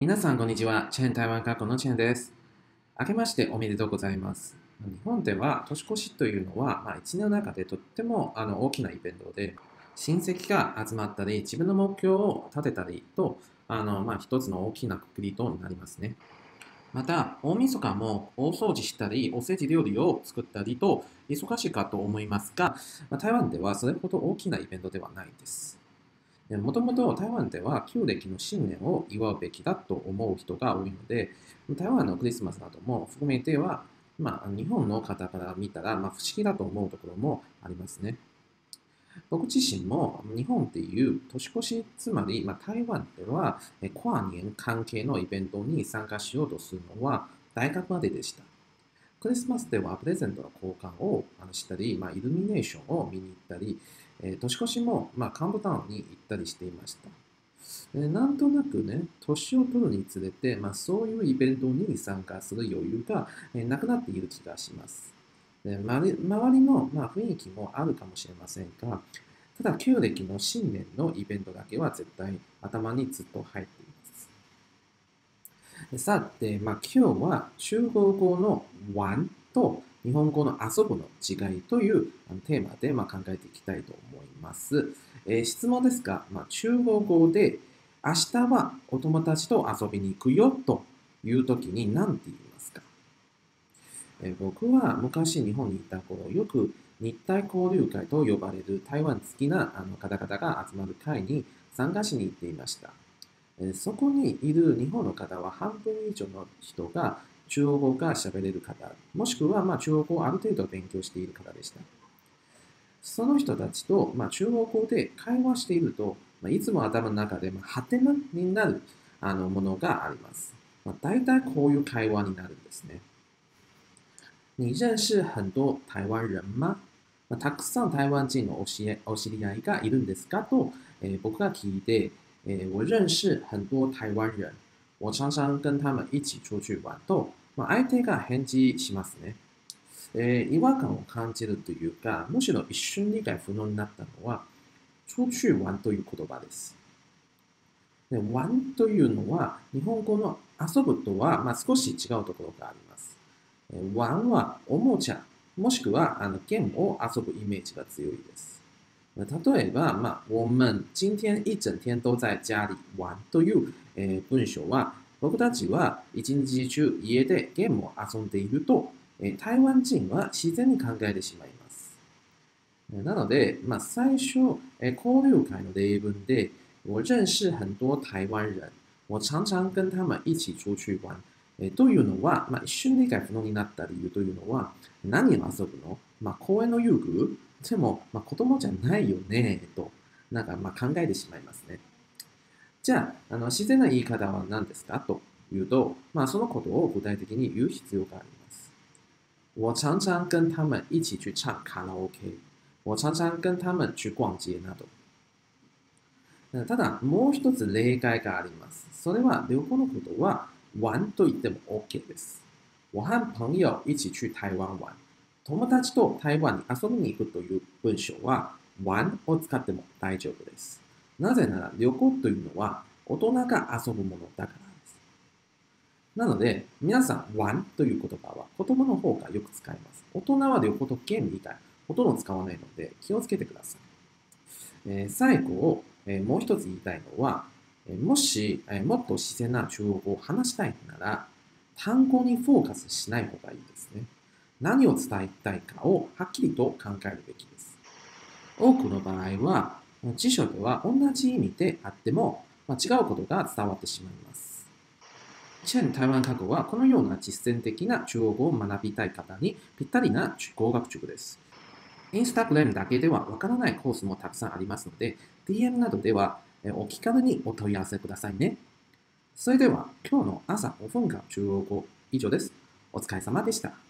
皆さん、こんにちは。チェーン台湾学校のチェーンです。明けましておめでとうございます。日本では年越しというのは、まあ、一年の中でとってもあの大きなイベントで、親戚が集まったり、自分の目標を立てたりと、あのまあ、一つの大きなくくりとなりますね。また、大晦日も大掃除したり、おせち料理を作ったりと、忙しいかと思いますが、まあ、台湾ではそれほど大きなイベントではないです。もともと台湾では旧暦の新年を祝うべきだと思う人が多いので、台湾のクリスマスなども含めては、まあ、日本の方から見たら、まあ、不思議だと思うところもありますね。僕自身も日本っていう年越し、つまり、まあ、台湾では跨年関係のイベントに参加しようとするのは大学まででした。クリスマスではプレゼントの交換をしたり、まあ、イルミネーションを見に行ったり、えー、年越しも、まあ、カウントダウンに行ったりしていました。えー、なんとなくね、年を取るにつれて、まあ、そういうイベントに参加する余裕が、えー、なくなっている気がします。で周り周りの、まあ、雰囲気もあるかもしれませんが、ただ旧暦の新年のイベントだけは絶対頭にずっと入っています。さて、まあ、今日は中国語の玩と日本語の遊ぶの違いというテーマでま考えていきたいと思います。えー、質問ですが、まあ、中国語で明日はお友達と遊びに行くよという時に何て言いますか、えー、僕は昔日本にいた頃よく日体交流会と呼ばれる台湾好きなあの方々が集まる会に参加しに行っていました。そこにいる日本の方は半分以上の人が中国語が喋れる方、もしくはま中国語をある程度勉強している方でした。その人たちとま中国語で会話していると、ま、いつも頭の中でまあハテナになるあのものがあります。まあ、大体こういう会話になるんですね。你認識很多台灣人嗎、まあ、たくさん台湾人のお知お知り合いがいるんですか？と、えー、僕が聞いて、えー、我認識很多台灣人。我常常跟他们一起出去玩と、まあ、相手が返事しますね、え、違和感を感じるというか、むしろ一瞬理解不能になったのは、出去玩という言葉です。で玩というのは、日本語の遊ぶとは、まあ、少し違うところがあります。えー、玩はおもちゃ、もしくはあのゲームを遊ぶイメージが強いです。例えば、まあ、我们今天一整天都在家里玩という、えー、文章は、僕たちは一日中家でゲームを遊んでいると、えー、台湾人は自然に考えてしまいます。なので、まあ、最初、えー、交流会の例文で、我認識很多台灣人。我常常跟他們一起出去玩。え、というのは、まあ、一瞬理解不能になった理由というのは、何を遊ぶの、まあ、公園の遊具？でも、まあ、子供じゃないよね、と、なんかまあ考えてしまいますね。じゃあ、あの自然な言い方は何ですか？というと、まあ、そのことを具体的に言う必要があります。我常常跟他們一起去唱卡拉 OK。我常常跟他們去逛街など。ただ、もう一つ例外があります。それは旅行のことは玩と言っても OK です。我和朋友一起去台湾玩。友達と台湾に遊びに行くという文章は、玩を使っても大丈夫です。なぜなら旅行というのは大人が遊ぶものだからです。なので、皆さん、玩という言葉は子供の方がよく使います。大人は旅行とゲーム以外、ほとんど使わないので気をつけてください。えー、最後、えー、もう一つ言いたいのは、えー、もし、えもっと自然な中国語を話したいなら、単語にフォーカスしない方がいいです。何を伝えたいかをはっきりと考えるべきです。多くの場合は、辞書では同じ意味であっても、まあ、違うことが伝わってしまいます。チェン台湾過去はこのような実践的な中国語を学びたい方にぴったりな語学塾です。インスタグラムだけではわからないコースもたくさんありますので、DM などではお気軽にお問い合わせくださいね。それでは今日の朝5分間中国語以上です。お疲れ様でした。